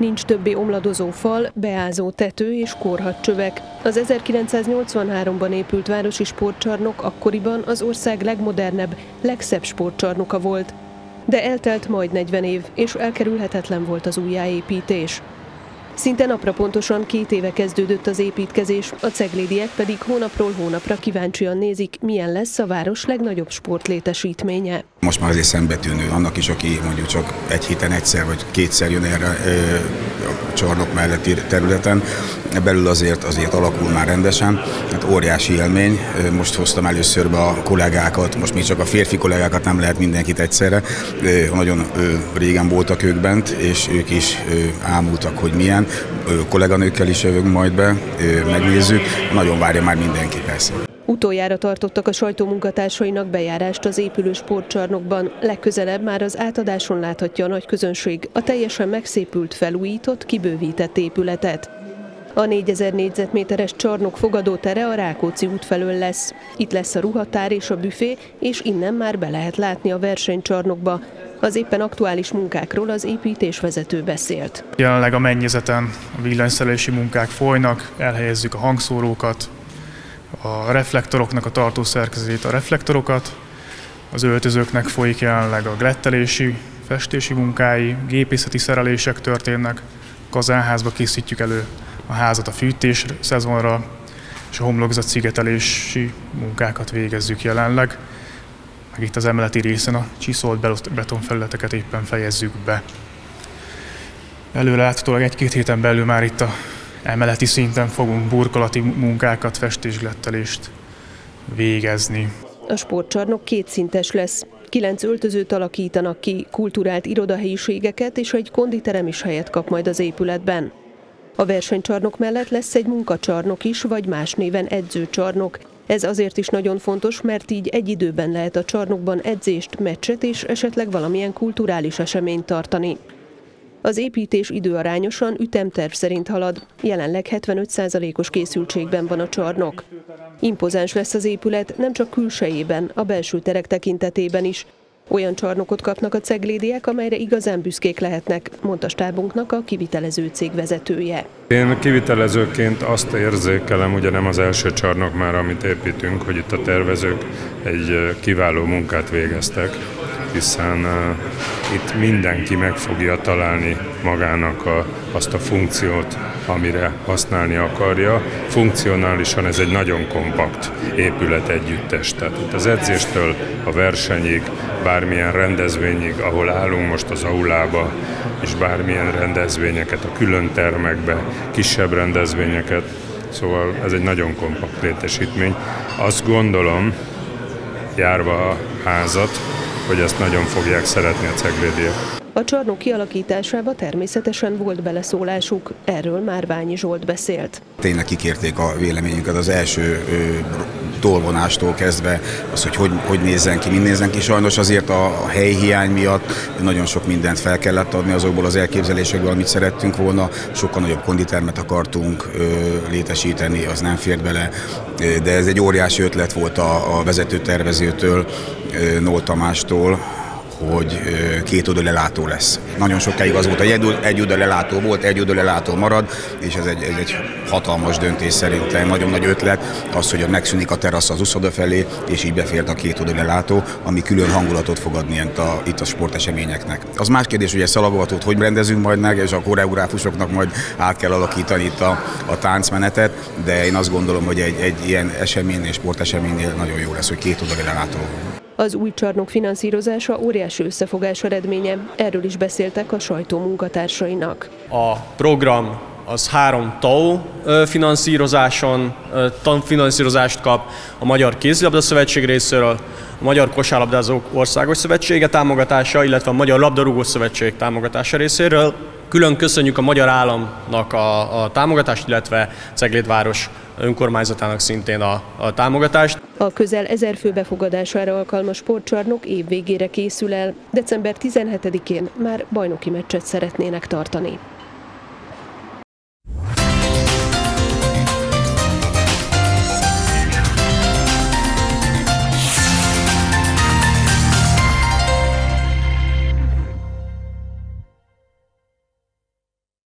nincs többé omladozó fal, beázó tető és korhatcsövek. Az 1983-ban épült városi sportcsarnok akkoriban az ország legmodernebb, legszebb sportcsarnoka volt. De eltelt majd 40 év, és elkerülhetetlen volt az újjáépítés. Szinte napra pontosan két éve kezdődött az építkezés, a ceglédiek pedig hónapról hónapra kíváncsian nézik, milyen lesz a város legnagyobb sportlétesítménye. Most már azért szembetűnő annak is, aki mondjuk csak egy héten egyszer vagy kétszer jön erre a csarnok melletti területen. Belül azért azért alakul már rendesen. Hát óriási élmény. Most hoztam először be a kollégákat, most még csak a férfi kollégákat nem lehet mindenkit egyszerre. Nagyon régen voltak ők bent, és ők is ámultak, hogy milyen. Kolléganőkkel is jövünk majd be, megnézzük. Nagyon várja már mindenki persze. Utoljára tartottak a sajtómunkatársainak bejárást az épülő sportcsarnokban. Legközelebb már az átadáson láthatja a nagy közönség a teljesen megszépült, felújított, kibővített épületet. A 4000 négyzetméteres csarnok fogadótere a Rákóczi út felől lesz. Itt lesz a ruhatár és a büfé, és innen már be lehet látni a versenycsarnokba. Az éppen aktuális munkákról az építésvezető beszélt. Jelenleg a mennyezeten a villanyszerelési munkák folynak, elhelyezzük a hangszórókat, a reflektoroknak a tartószerkezetét, a reflektorokat, az öltözőknek folyik jelenleg a glettelési, festési munkái, gépészeti szerelések történnek, kazánházba készítjük elő a házat a fűtés szezonra, és a homlokzat szigetelési munkákat végezzük jelenleg. Meg itt az emeleti részen a csiszolt betonfelületeket éppen fejezzük be. Előre láthatólag egy-két héten belül már itt a emeleti szinten fogunk burkolati munkákat, festésglettelést végezni. A sportcsarnok kétszintes lesz. Kilenc öltözőt alakítanak ki, kulturált irodahelyiségeket és egy konditerem is helyet kap majd az épületben. A versenycsarnok mellett lesz egy munkacsarnok is, vagy más néven edzőcsarnok. Ez azért is nagyon fontos, mert így egy időben lehet a csarnokban edzést, meccset és esetleg valamilyen kulturális eseményt tartani. Az építés időarányosan ütemterv szerint halad, jelenleg 75%-os készültségben van a csarnok. Impozáns lesz az épület nem csak külsejében, a belső terek tekintetében is. Olyan csarnokot kapnak a ceglédiek, amelyre igazán büszkék lehetnek, mondta stábunknak a kivitelező cég vezetője. Én kivitelezőként azt érzékelem, ugye nem az első csarnok már, amit építünk, hogy itt a tervezők egy kiváló munkát végeztek, hiszen itt mindenki meg fogja találni magának a, azt a funkciót, amire használni akarja. Funkcionálisan ez egy nagyon kompakt épület együttes. Tehát itt az edzéstől a versenyig, bármilyen rendezvényig, ahol állunk most az aulába, és bármilyen rendezvényeket, a külön termekbe, kisebb rendezvényeket, Szóval ez egy nagyon kompakt létesítmény. Azt gondolom, járva a házat, hogy ezt nagyon fogják szeretni a ceglédiek. A csarnok kialakításába természetesen volt beleszólásuk, erről már Ványi Zsolt beszélt. Tényleg kikérték a véleményünket az első tolvonástól kezdve, az, hogy, hogy hogy nézzen ki, mind nézzen ki. Sajnos azért a, a helyhiány miatt nagyon sok mindent fel kellett adni azokból az elképzelésekből, amit szerettünk volna. Sokkal nagyobb konditermet akartunk ö, létesíteni, az nem fért bele, de ez egy óriási ötlet volt a, a vezető tervezőtől, Nól Tamástól, hogy két oda lelátó lesz. Nagyon sokáig az volt, hogy egy oda lelátó volt, egy oda lelátó marad, és ez egy, ez egy hatalmas döntés szerintem, nagyon nagy ötlet, az, hogy megszűnik a terasz az uszoda felé, és így befért a két oda lelátó, ami külön hangulatot fog adni a, itt a sporteseményeknek. Az más kérdés, hogy egy szalagavatót hogy rendezünk majd meg, és a koreográfusoknak majd át kell alakítani itt a, a táncmenetet, de én azt gondolom, hogy egy, egy ilyen esemény és sporteseménynél nagyon jó lesz, hogy két oda lelátó. Az új csarnok finanszírozása óriási összefogás eredménye, erről is beszéltek a sajtó munkatársainak. A program az három TAO finanszírozáson, finanszírozást kap a Magyar Kézilabda Szövetség részéről, a Magyar Kosárlabdázók Országos Szövetsége támogatása, illetve a Magyar Labdarúgó Szövetség támogatása részéről. Külön köszönjük a magyar államnak a, a támogatást, illetve Ceglédváros önkormányzatának szintén a, a támogatást. A közel ezer fő befogadására alkalmas sportcsarnok év végére készül el. December 17-én már bajnoki meccset szeretnének tartani.